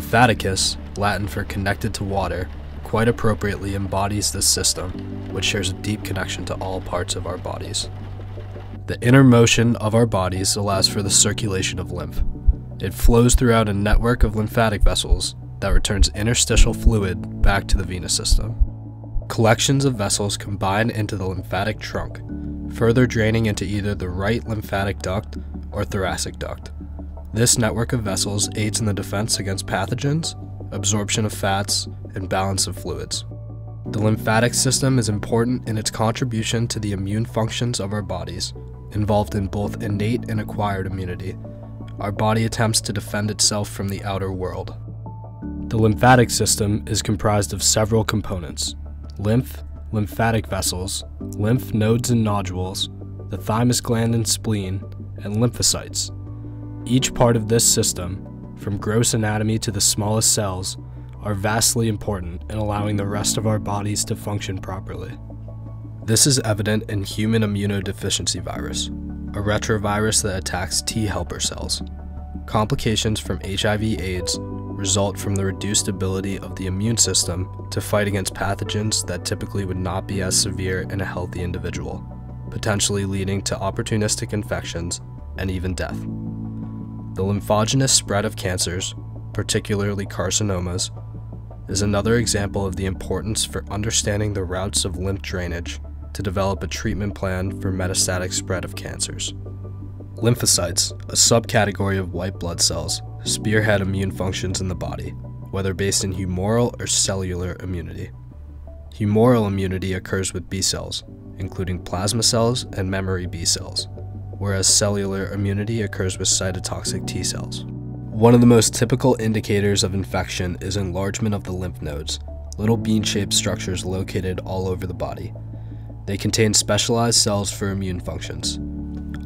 Lymphaticus, Latin for connected to water, quite appropriately embodies this system, which shares a deep connection to all parts of our bodies. The inner motion of our bodies allows for the circulation of lymph. It flows throughout a network of lymphatic vessels that returns interstitial fluid back to the venous system. Collections of vessels combine into the lymphatic trunk, further draining into either the right lymphatic duct or thoracic duct. This network of vessels aids in the defense against pathogens, absorption of fats, and balance of fluids. The lymphatic system is important in its contribution to the immune functions of our bodies, involved in both innate and acquired immunity. Our body attempts to defend itself from the outer world. The lymphatic system is comprised of several components lymph, lymphatic vessels, lymph nodes and nodules, the thymus gland and spleen, and lymphocytes. Each part of this system, from gross anatomy to the smallest cells, are vastly important in allowing the rest of our bodies to function properly. This is evident in human immunodeficiency virus, a retrovirus that attacks T helper cells. Complications from HIV/AIDS result from the reduced ability of the immune system to fight against pathogens that typically would not be as severe in a healthy individual, potentially leading to opportunistic infections and even death. The lymphogenous spread of cancers, particularly carcinomas, is another example of the importance for understanding the routes of lymph drainage to develop a treatment plan for metastatic spread of cancers. Lymphocytes, a subcategory of white blood cells, spearhead immune functions in the body, whether based in humoral or cellular immunity. Humoral immunity occurs with B cells, including plasma cells and memory B cells, whereas cellular immunity occurs with cytotoxic T cells. One of the most typical indicators of infection is enlargement of the lymph nodes, little bean-shaped structures located all over the body. They contain specialized cells for immune functions.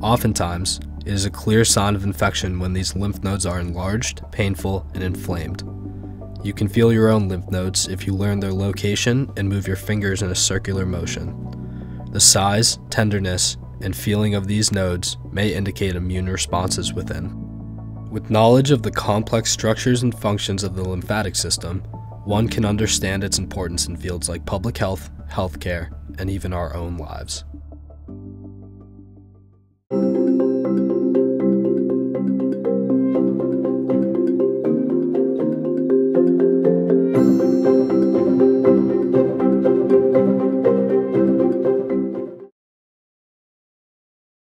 Oftentimes, it is a clear sign of infection when these lymph nodes are enlarged, painful, and inflamed. You can feel your own lymph nodes if you learn their location and move your fingers in a circular motion. The size, tenderness, and feeling of these nodes may indicate immune responses within. With knowledge of the complex structures and functions of the lymphatic system, one can understand its importance in fields like public health, healthcare, and even our own lives.